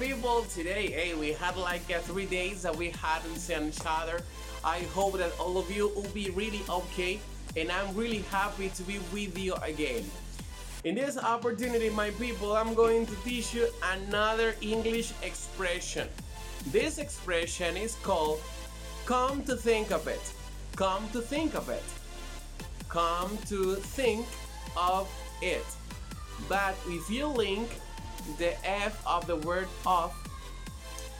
people, today, hey, we had like uh, three days that we hadn't seen each other. I hope that all of you will be really okay, and I'm really happy to be with you again. In this opportunity, my people, I'm going to teach you another English expression. This expression is called come to think of it. Come to think of it. Come to think of it. But if you link the F of the word of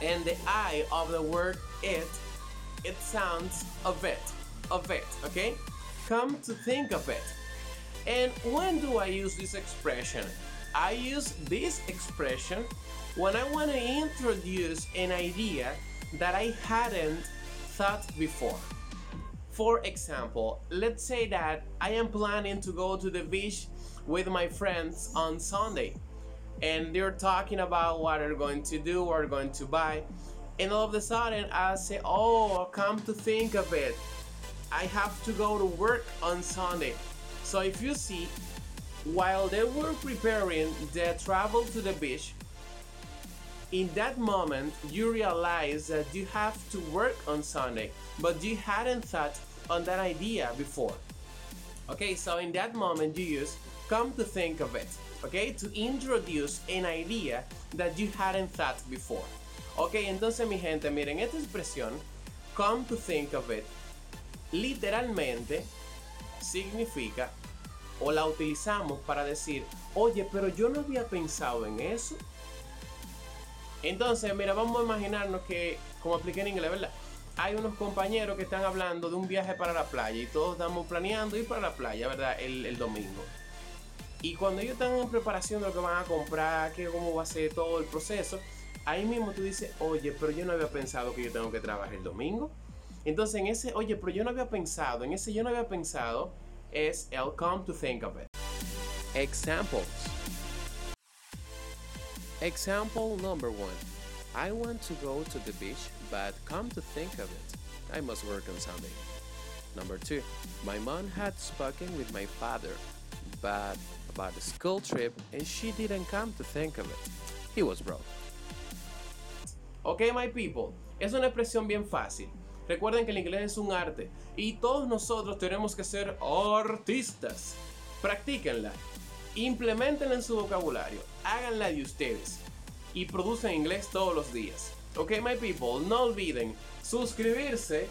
and the I of the word it, it sounds of it. Of it, okay? Come to think of it. And when do I use this expression? I use this expression when I want to introduce an idea that I hadn't thought before. For example, let's say that I am planning to go to the beach with my friends on Sunday and they're talking about what they're going to do, they're going to buy. And all of a sudden, I say, Oh, come to think of it, I have to go to work on Sunday. So if you see, while they were preparing the travel to the beach, in that moment you realize that you have to work on Sunday, but you hadn't thought on that idea before. Okay, so in that moment you use come to think of it, okay, to introduce an idea that you hadn't thought before. Ok, entonces mi gente, miren, esta expresión, come to think of it, literalmente significa o la utilizamos para decir, oye, pero yo no había pensado en eso. Entonces, mira, vamos a imaginarnos que, como apliqué en inglés, ¿verdad? Hay unos compañeros que están hablando de un viaje para la playa y todos estamos planeando ir para la playa, ¿verdad? El, el domingo. Y cuando ellos están en preparación de lo que van a comprar, que cómo va a ser todo el proceso, ahí mismo tú dices, oye, pero yo no había pensado que yo tengo que trabajar el domingo. Entonces en ese, oye, pero yo no había pensado, en ese yo no había pensado, es el come to think of it. Examples. Example number one. I want to go to the beach, but come to think of it, I must work on Sunday. Number two. My mom had spoken with my father, but about the school trip, and she didn't come to think of it. He was broke. Ok, my people, es una expresión bien fácil. Recuerden que el inglés es un arte y todos nosotros tenemos que ser artistas. Practíquenla, implementenla en su vocabulario, háganla de ustedes y producen inglés todos los días. Ok, my people, no olviden suscribirse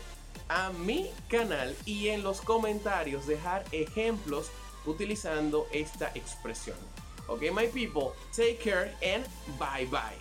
a mi canal y en los comentarios dejar ejemplos utilizando esta expresión. Ok, my people, take care and bye bye.